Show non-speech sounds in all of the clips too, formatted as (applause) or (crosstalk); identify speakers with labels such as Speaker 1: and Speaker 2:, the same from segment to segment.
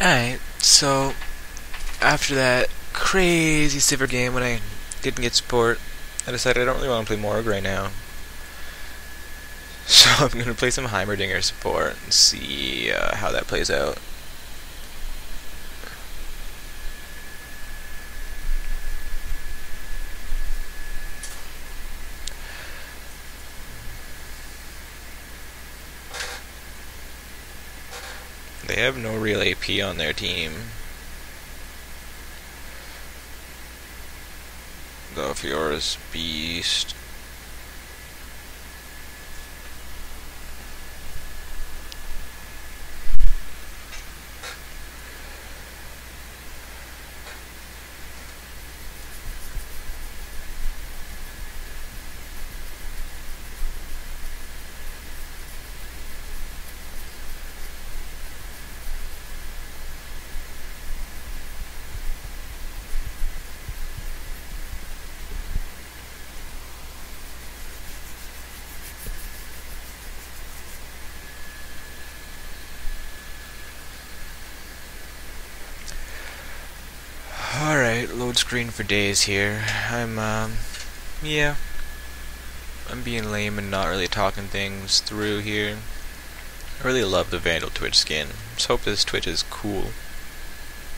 Speaker 1: Alright, so after that crazy Sivir game when I didn't get support, I decided I don't really want to play Morg right now. (laughs) So I'm going to play some Heimerdinger support and see uh, how that plays out. They have no AP on their team. The Fiora's Beast. Alright, load screen for days here. I'm, um, yeah. I'm being lame and not really talking things through here. I really love the Vandal Twitch skin. Just hope this Twitch is cool.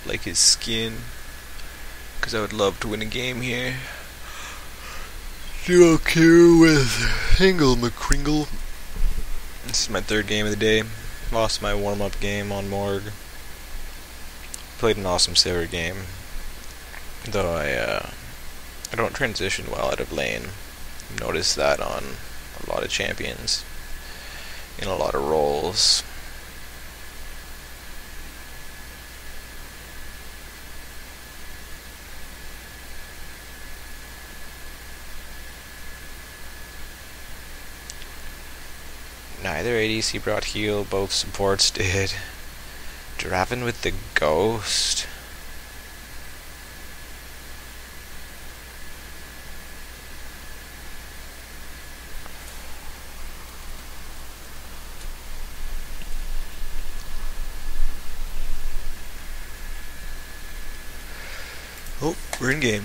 Speaker 1: Like his skin. Because I would love to win a game here. Duo Q with Hingle McCringle. This is my third game of the day. Lost my warm-up game on Morg. Played an awesome Sivir game. Though I, uh, I don't transition well out of lane. Notice that on a lot of champions. In a lot of roles. Neither ADC brought heal, both supports did. Draven with the ghost. Oh, we're game.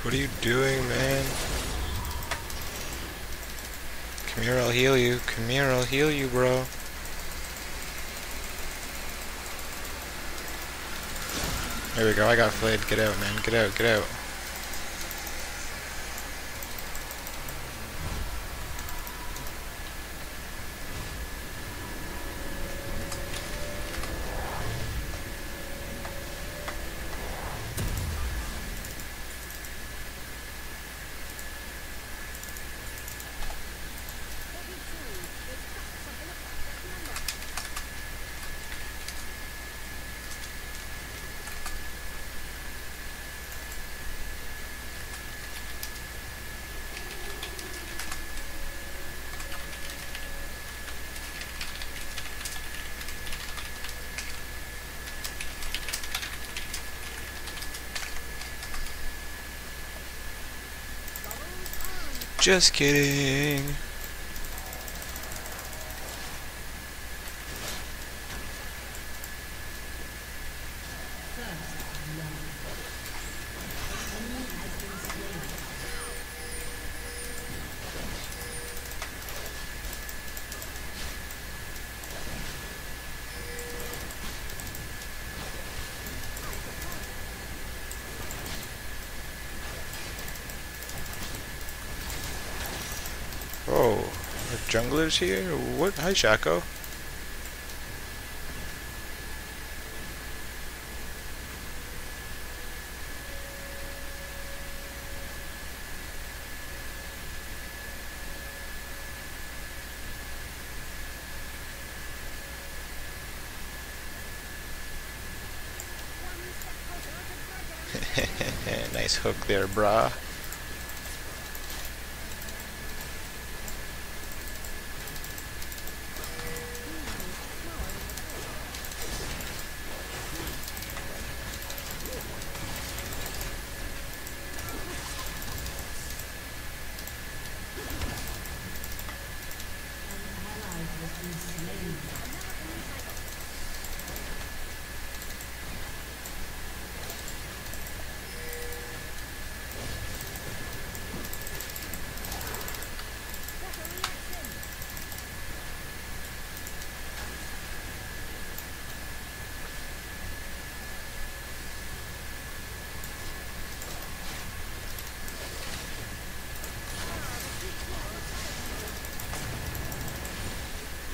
Speaker 1: What are you doing, man? Come here, I'll heal you. Come here, I'll heal you, bro. There we go, I got flayed. Get out, man. Get out, get out. Just kidding. Oh, are junglers here? What? Hi, Shaco. (laughs) nice hook there, brah.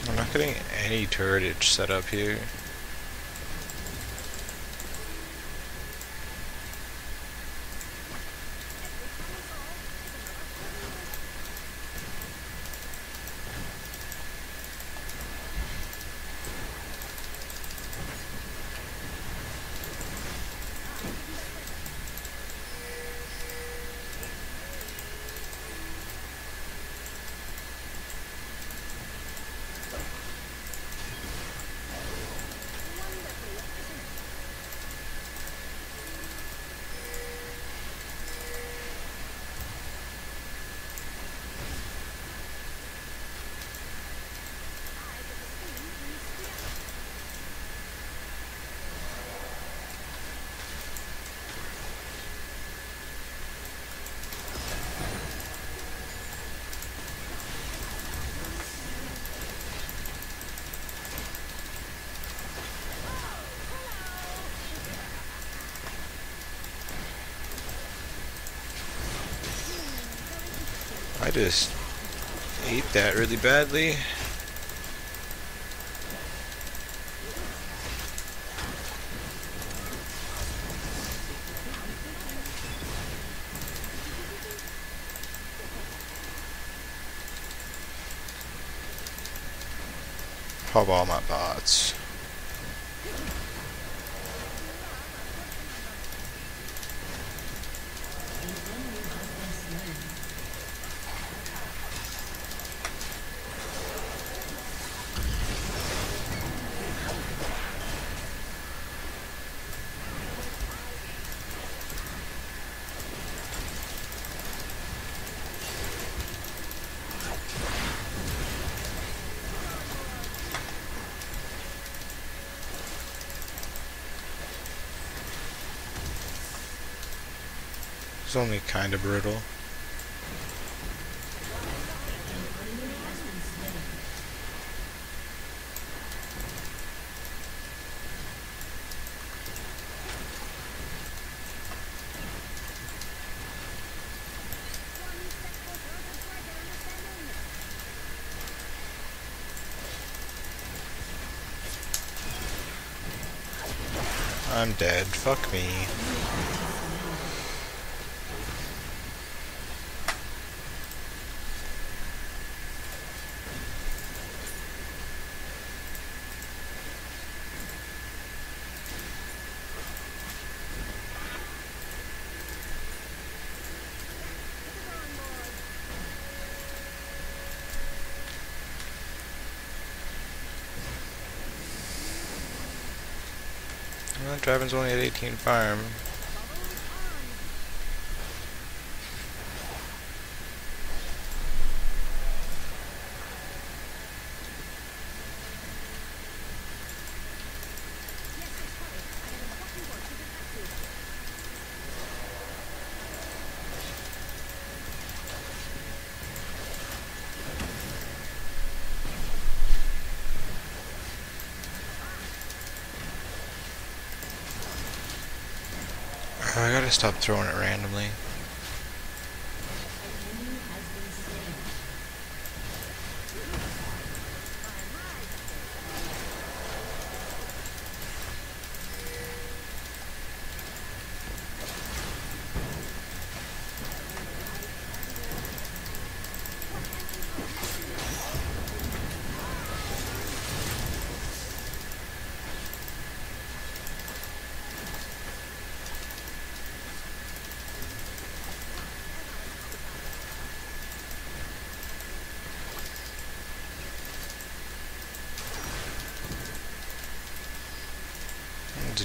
Speaker 1: I'm not getting any turretage set up here. I just ate that really badly. Pop all my bots. It's only kind of brutal. I'm dead. Fuck me. Draven's only at 18 farm. I gotta stop throwing it randomly.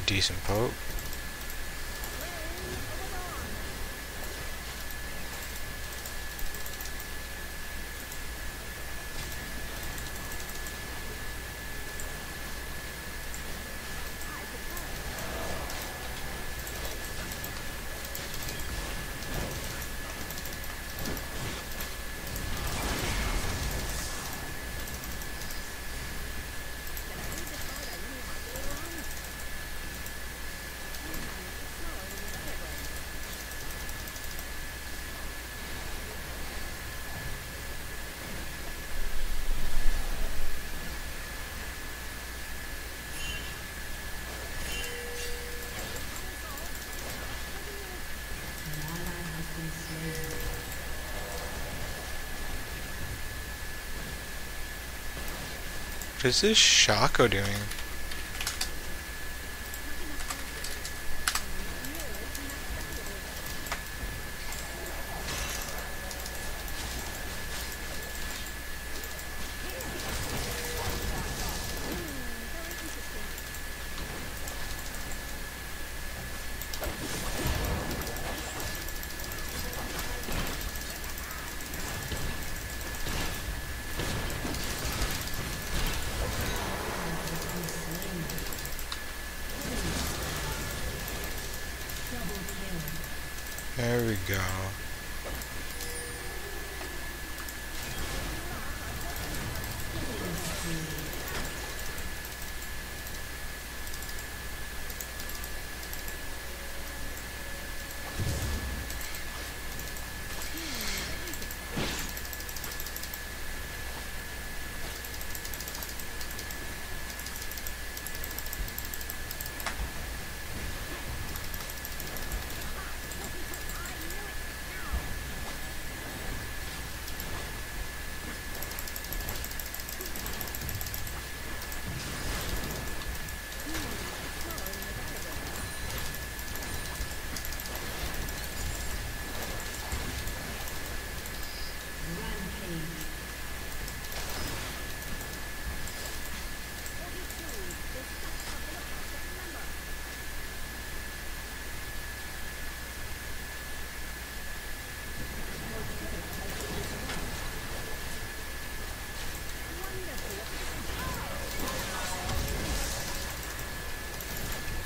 Speaker 1: Decent poke. What is this Shaco doing? There we go.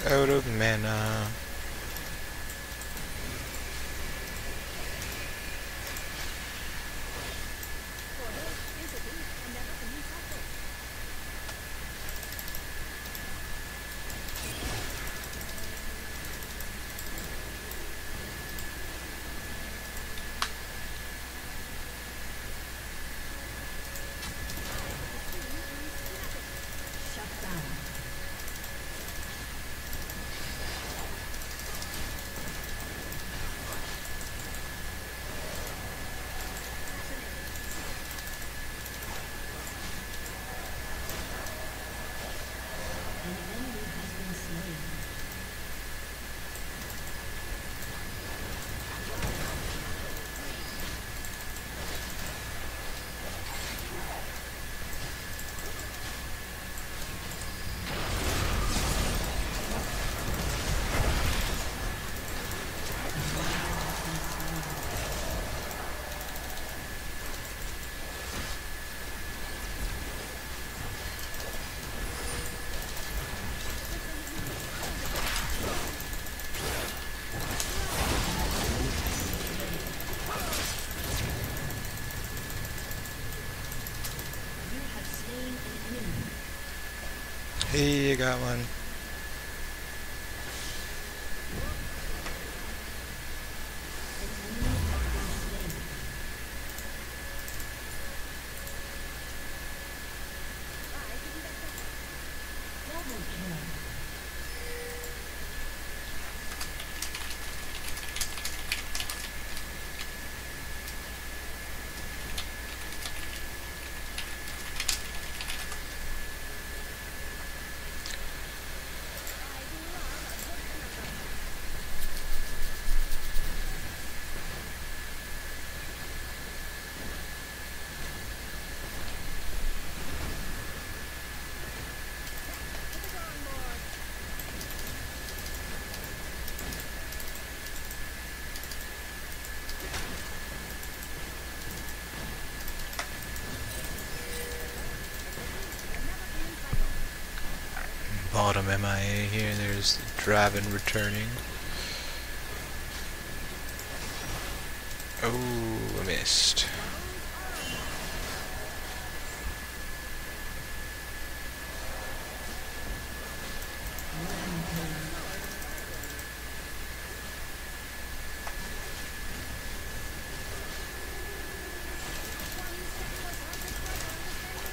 Speaker 1: Out of mana. Uh, got one. Autumn MIA here. There's Draven returning. Oh, I missed.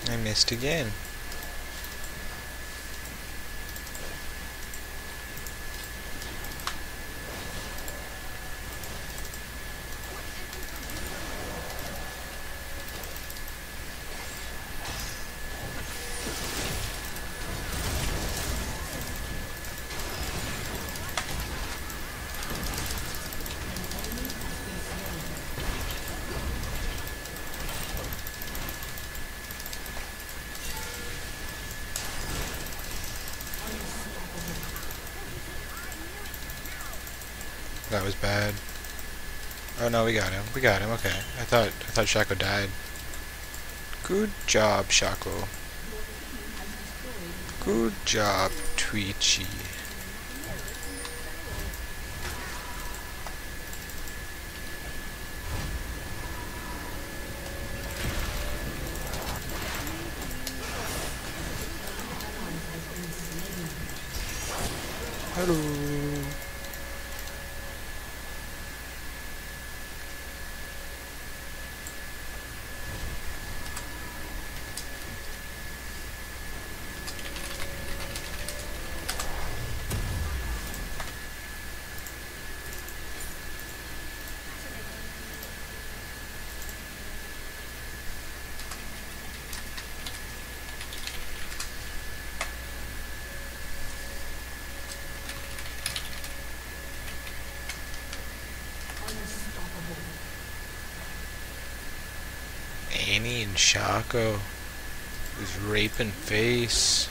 Speaker 1: I missed again. That was bad. Oh no, we got him. We got him. Okay. I thought I thought Shaco died. Good job, Shaco. Good job, Tweechy. And Shaco was raping face.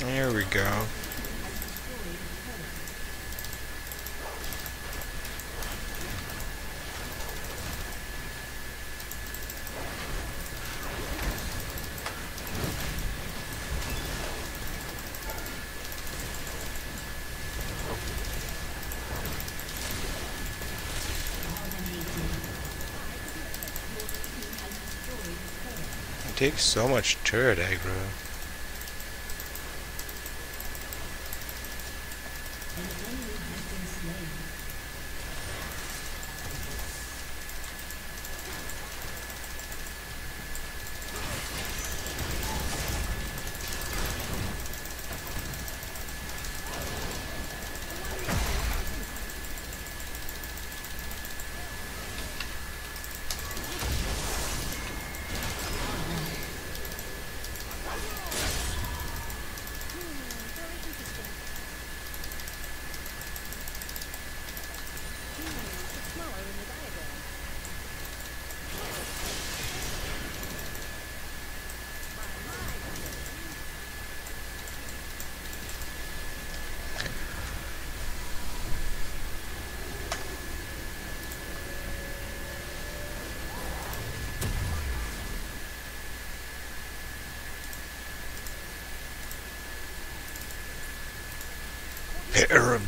Speaker 1: There we go. It takes so much turret aggro.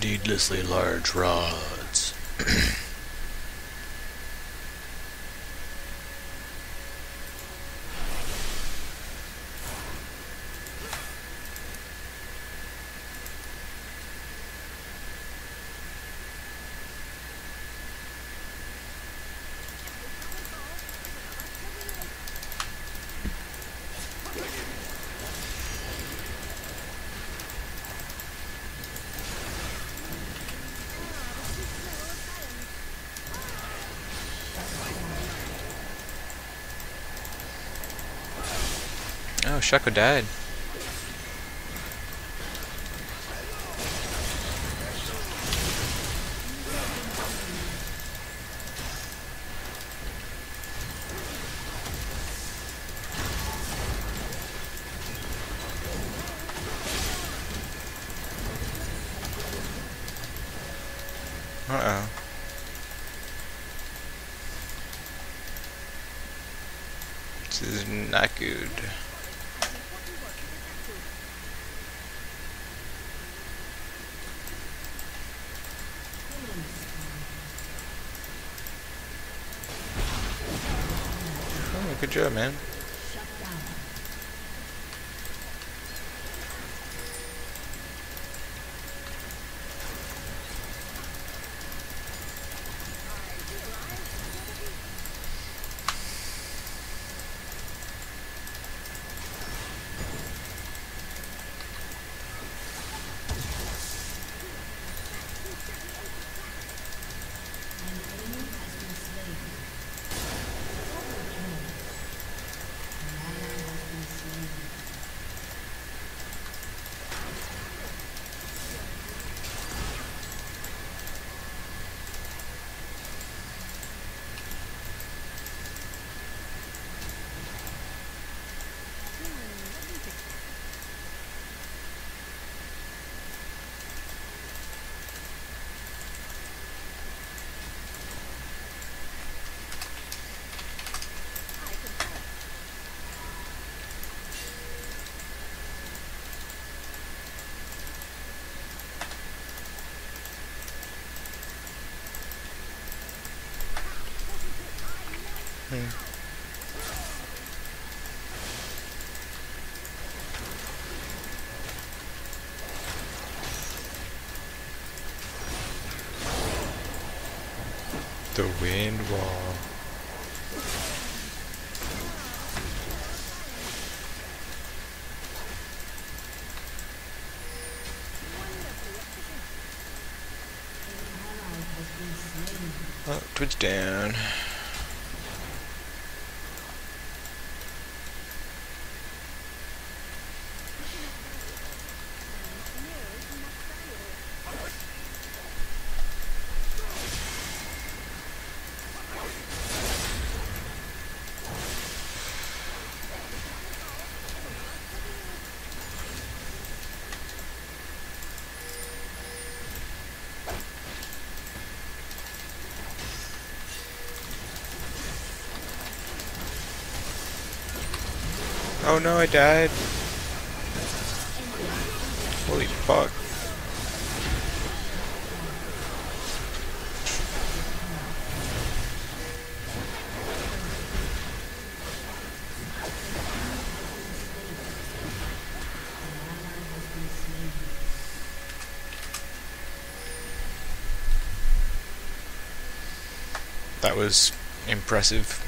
Speaker 1: Needlessly large rods. Oh, died. Uh-oh. This is not good. Oh, good job, man. The wind wall. Oh, Twitch down. Oh no, I died. Holy fuck. That was impressive.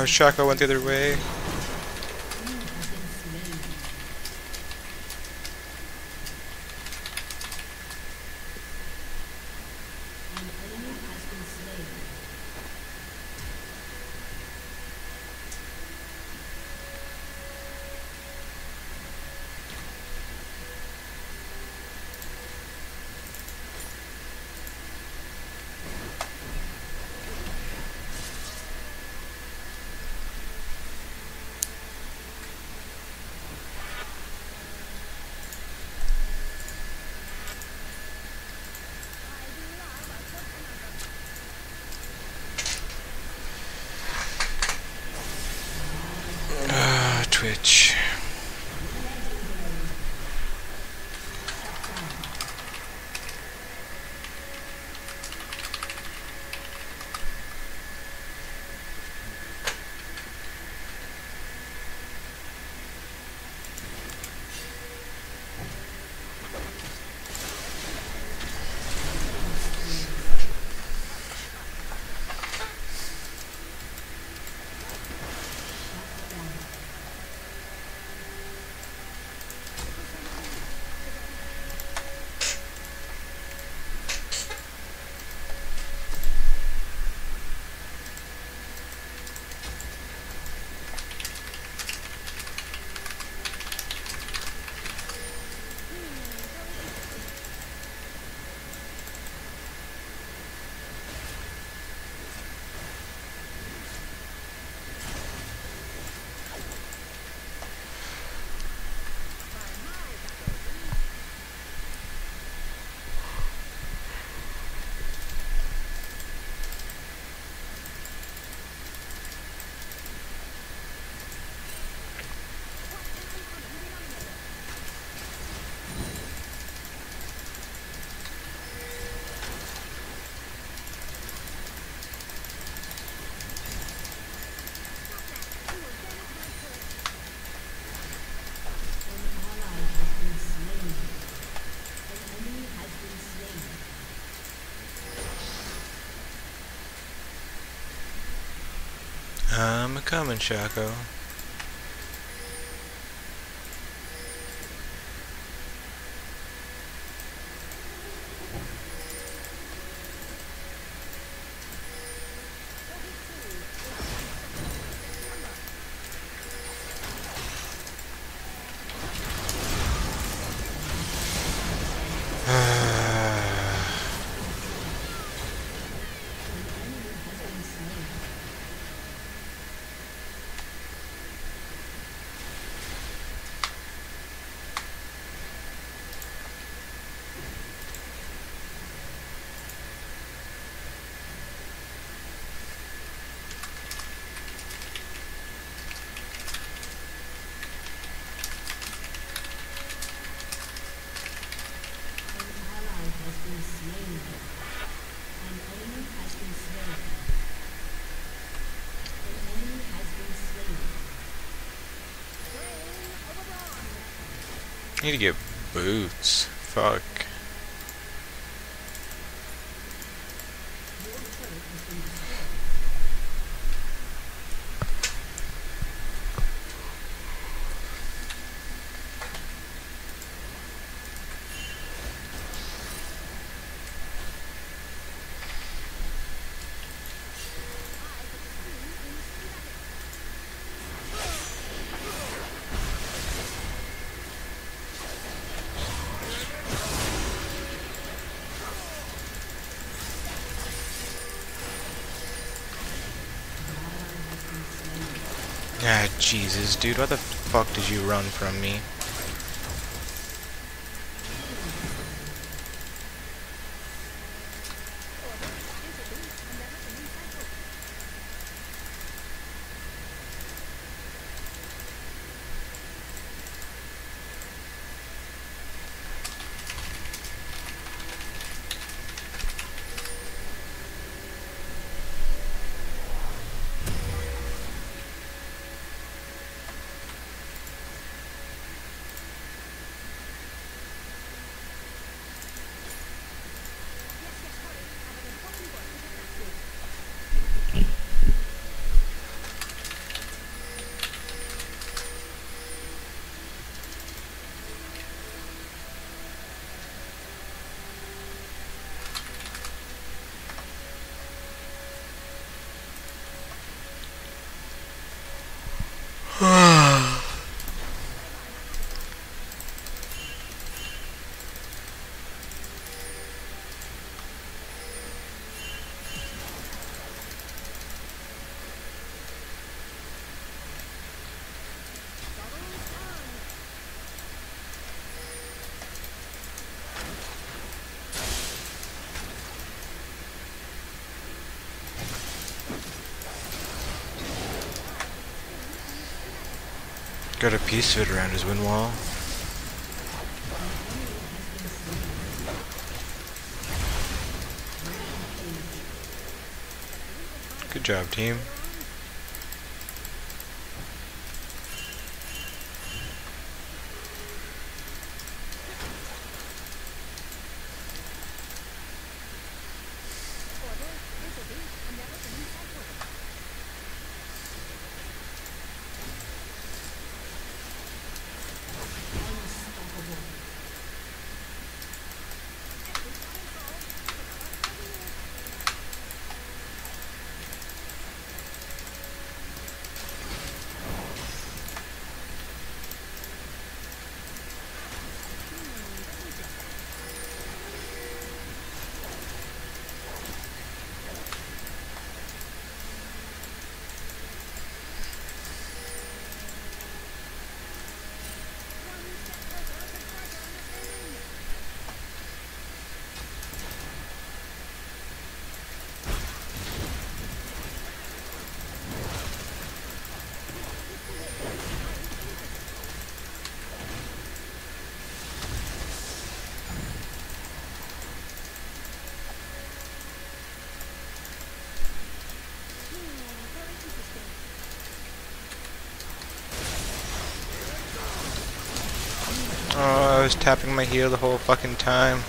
Speaker 1: Oh, Shaco went the other way. I'm a coming, Shaco. Need to get boots. Fuck. Ah, Jesus, dude, why the fuck did you run from me? Got a piece of it around his wind wall. Good job, team. Oh, I was tapping my heel the whole fucking time.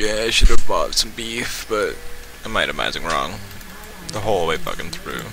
Speaker 1: Yeah, I should have bought some beef, but I'm itemizing wrong. The whole way fucking through.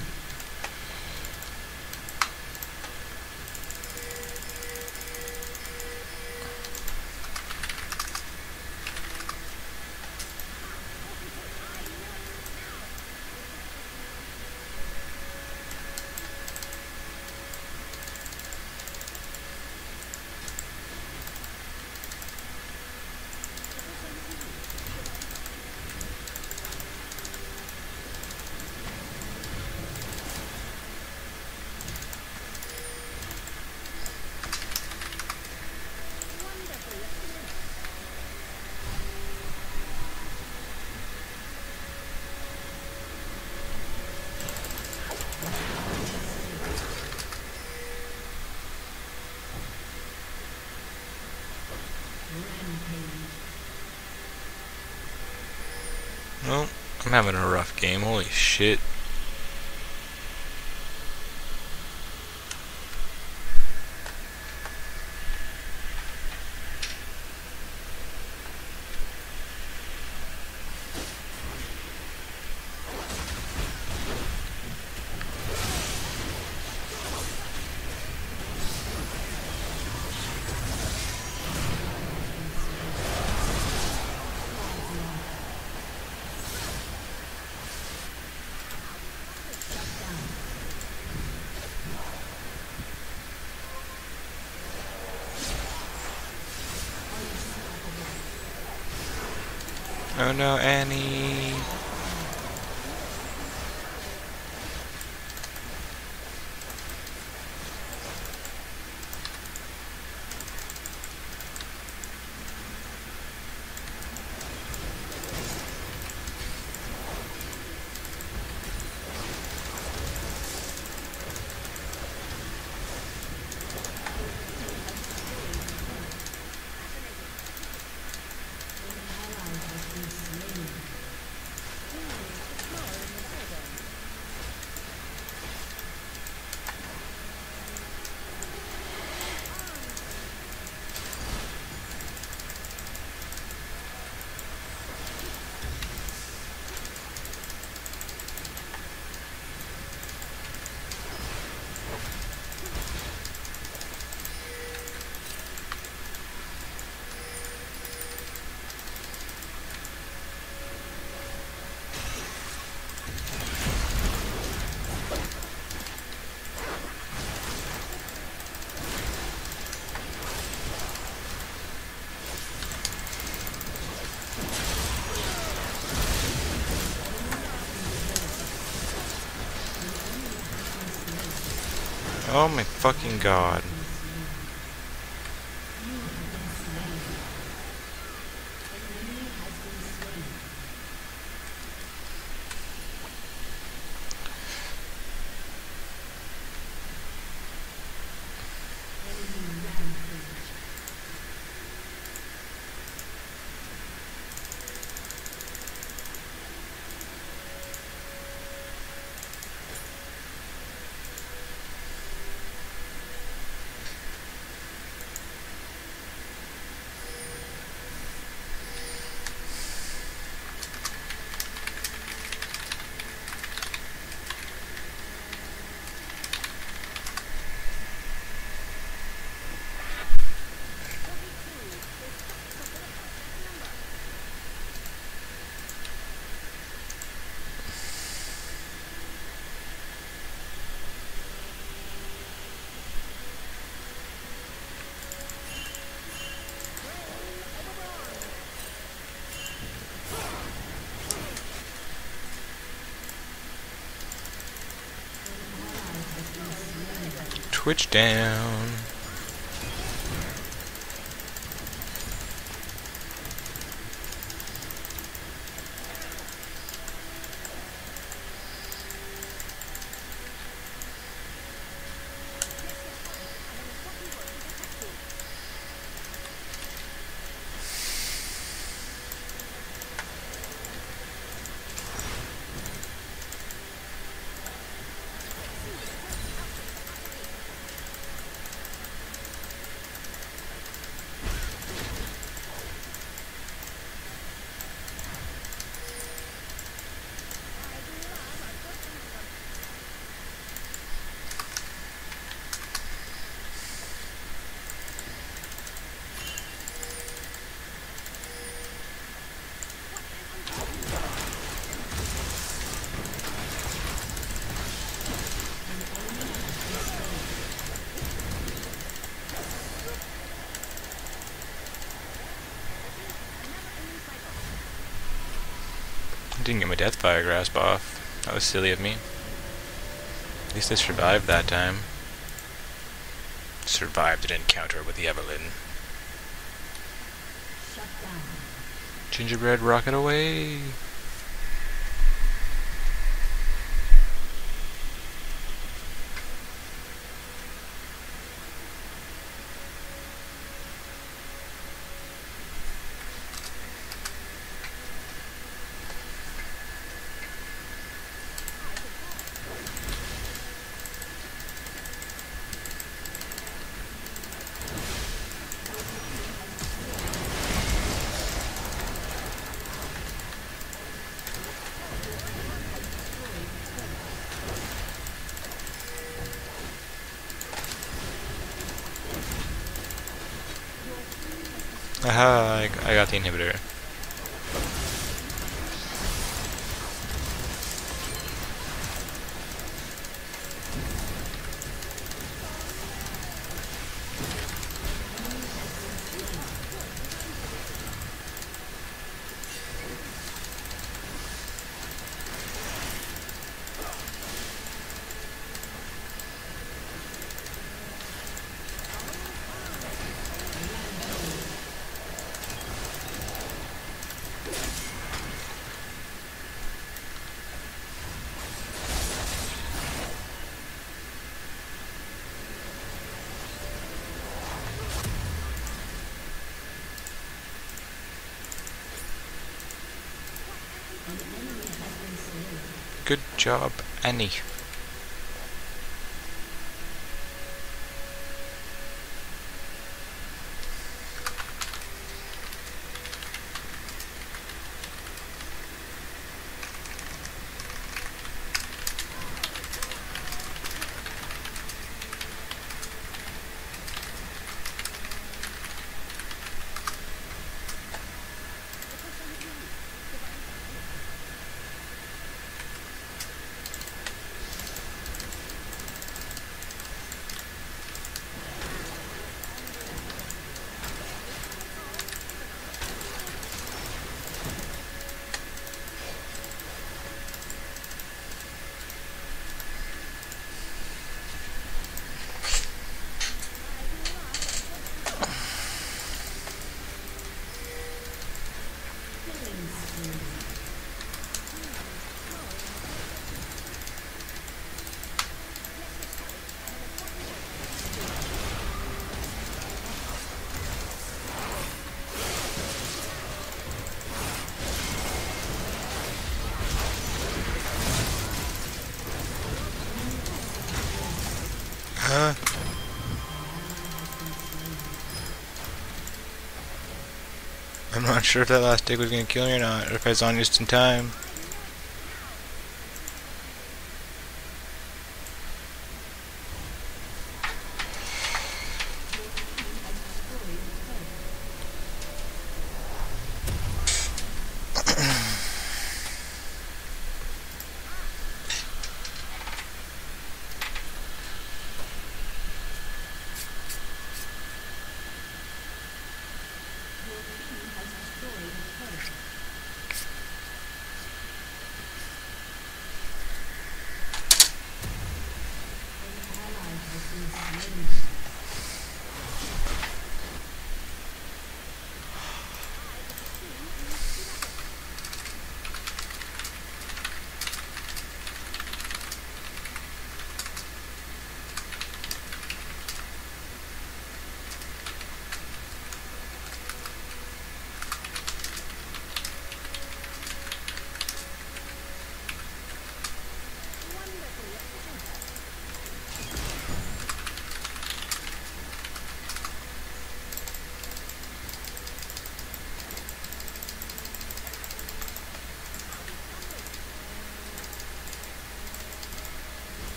Speaker 1: Well, I'm having a rough game. Holy shit. Oh no, Oh my fucking god. Twitch down. Didn't get my Deathfire Grasp off. That was silly of me. At least I survived that time. Survived an encounter with the Evelynn. Gingerbread rocket away! Aha, I, I got the inhibitor. Good job, Annie. Huh? I'm not sure if that last dig was gonna kill me or not, or if I was on just in time.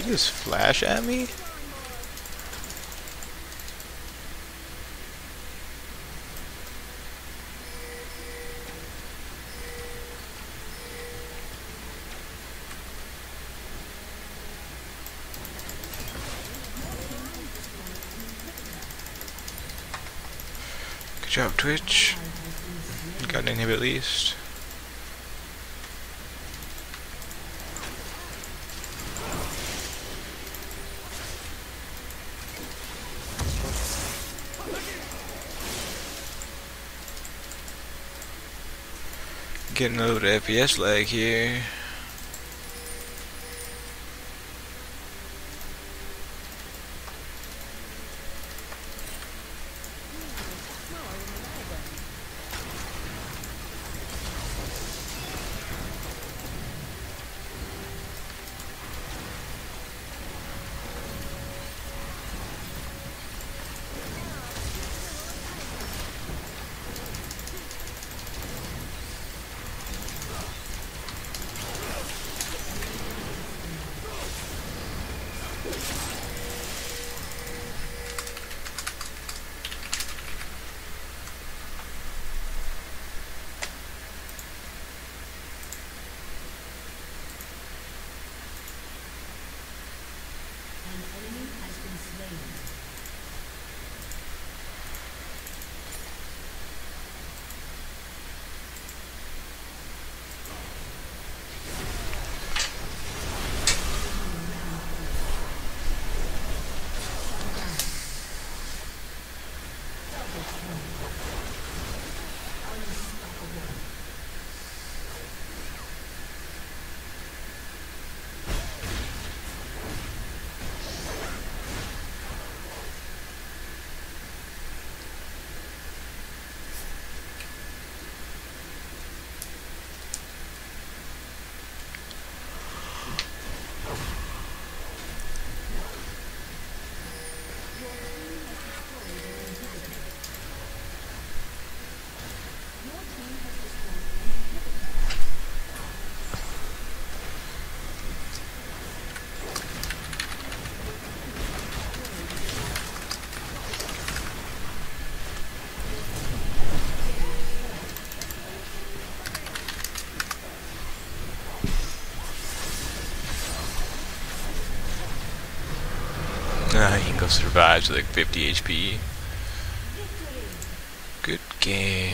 Speaker 1: He just flash at me? Good job, Twitch. Got an inhib at least. Getting a little FPS lag here. Uh, Ingo survives with like 50 HP. Good game.